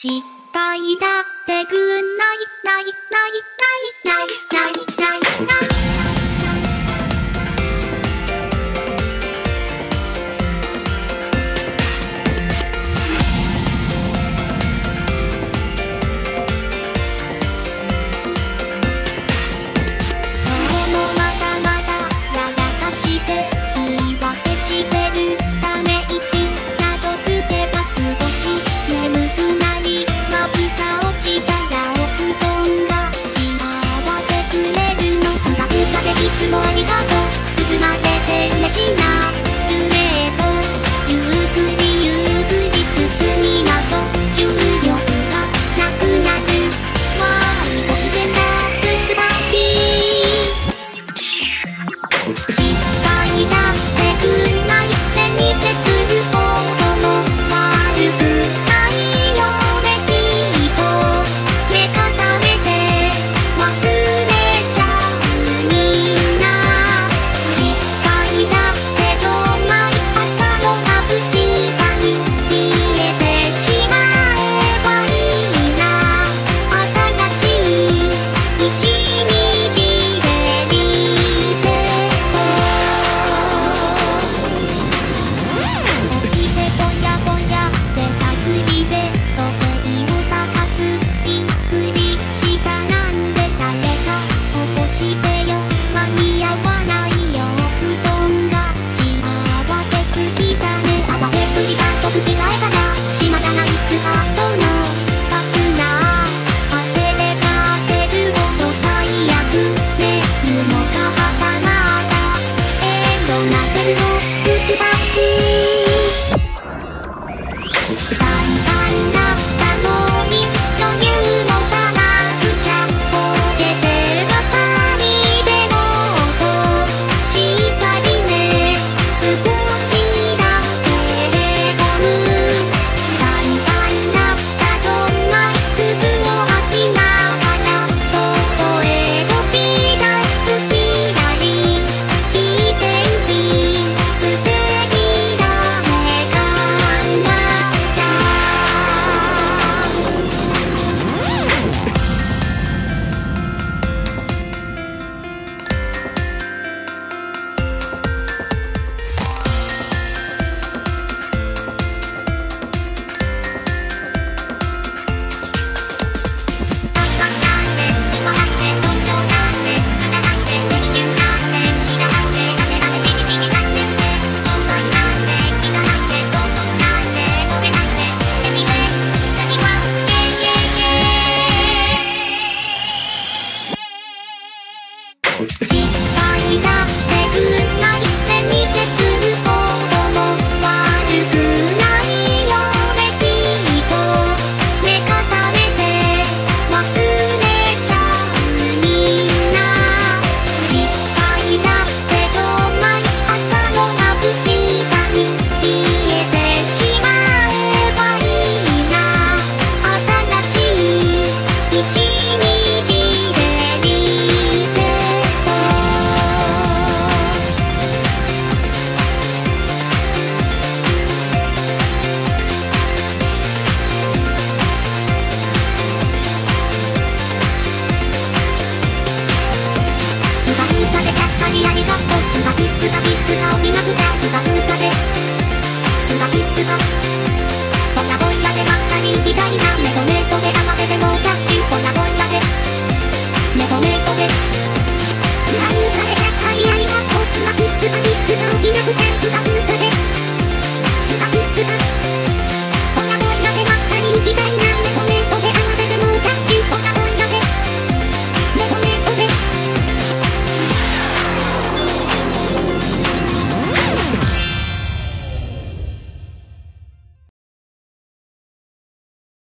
したいだってぐ失敗だ。きなくちゃ深